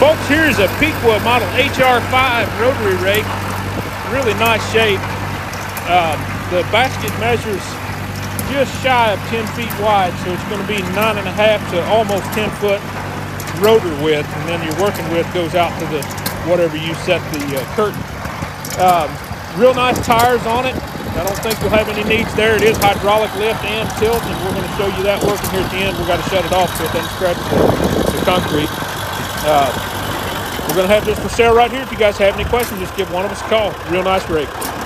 Folks, here's a Pequea Model HR5 rotary rake. Really nice shape. Um, the basket measures just shy of 10 feet wide, so it's going to be nine and a half to almost 10 foot rotor width, and then your working width goes out to the whatever you set the uh, curtain. Um, real nice tires on it. I don't think you'll have any needs there. It is hydraulic lift and tilt, and we're going to show you that working here at the end. We've got to shut it off so it doesn't scratch the, the concrete. Uh, we're going to have this for sale right here. If you guys have any questions, just give one of us a call. Real nice rake.